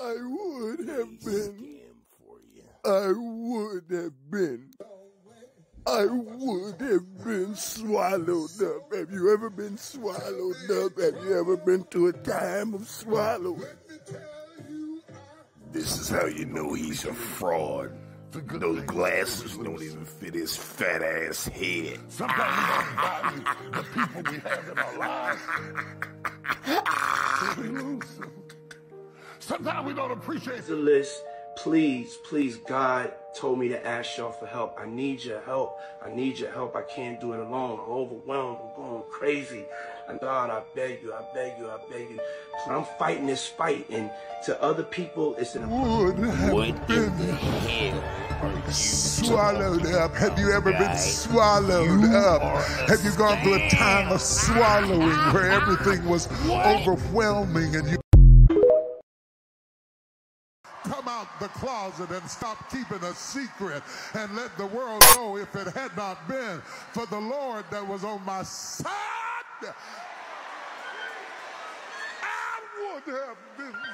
I would have been. Scam for you. I would have been. I would have been swallowed up. Have you ever been swallowed up? Have you ever been to a time of swallowing? This is how you know he's a fraud. Those glasses don't even fit his fat ass head. Sometimes we don't value the people we have in our lives. Sometimes we don't appreciate the list. Please, please, God told me to ask y'all for help. I need your help. I need your help. I can't do it alone. I'm overwhelmed. I'm going crazy. And God, I beg you, I beg you, I beg you. I'm fighting this fight, and to other people, it's an Would have What in been the hell are you swallowed up. Have you ever been swallowed you up? Have you gone through a time of swallowing where everything was overwhelming and you come out the closet and stop keeping a secret and let the world know if it had not been for the Lord that was on my side, I would have been